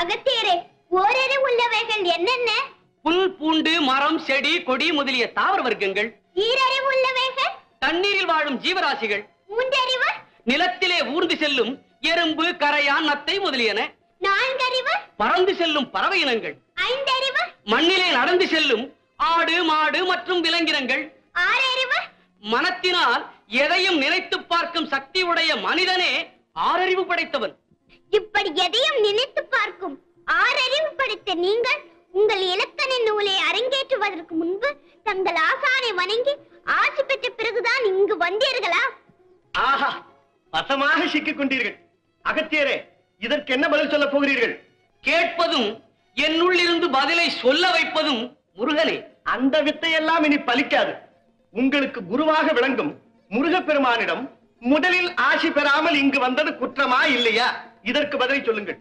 அகத்தியரே ஓரறிவு உள்ளவைகள் என்னென்ன? புல் பூண்டு மரம் செடி கொடி முதலிய தாவர வர்க்கங்கள். ஈரறிவு உள்ளவைகள்? தண்ணீரில் வாழும் ஜீவராசிகள். மூன்றறிவு? நிலத்திலே ஊர்ந்து செல்லும் எறும்பு கரையான் நத்தை முதலியன. நான்கறிவு? பறந்து செல்லும் பறவை இனங்கள். ஐந்தறிவு? மண்ணிலே நடந்து செல்லும் ஆடு மாடு மற்றும் விலங்கினங்கள். ஆறறிவு? மனத்தினால் எதையும் நினைத்து பார்க்கும் சக்தி உடைய மனிதனே ஆறறிவு படைத்தவன். இப்படி எதையும் நினைத்து நீங்கள் உங்கள் இலக்கண நூலை அரங்கேற்றுவதற்கு முன்பு தங்கள் ஆசானை வணங்கி ஆசி பெற்ற பிறகுதான் இங்கு வந்தீர்களா? ஆஹா வசமாக சிக்கிக் கொண்டீர்கள். அகத்தியரே இதற்கு என்ன பதில் சொல்லப் போகிறீர்கள்? கேட்பதும் என்னுள்ளிருந்து பதிலை சொல்ல வைப்பதும் முருகனே. அந்த வித்தையெல்லாம் இனி பலிக்காது. உங்களுக்கு குருவாக விளங்கும் முருகப்பெருமானிடம் முதலில் ஆசி பெறாமல் இங்கு வந்தது குற்றமா இல்லையா? இதற்கு பதிலை சொல்லுங்கள்.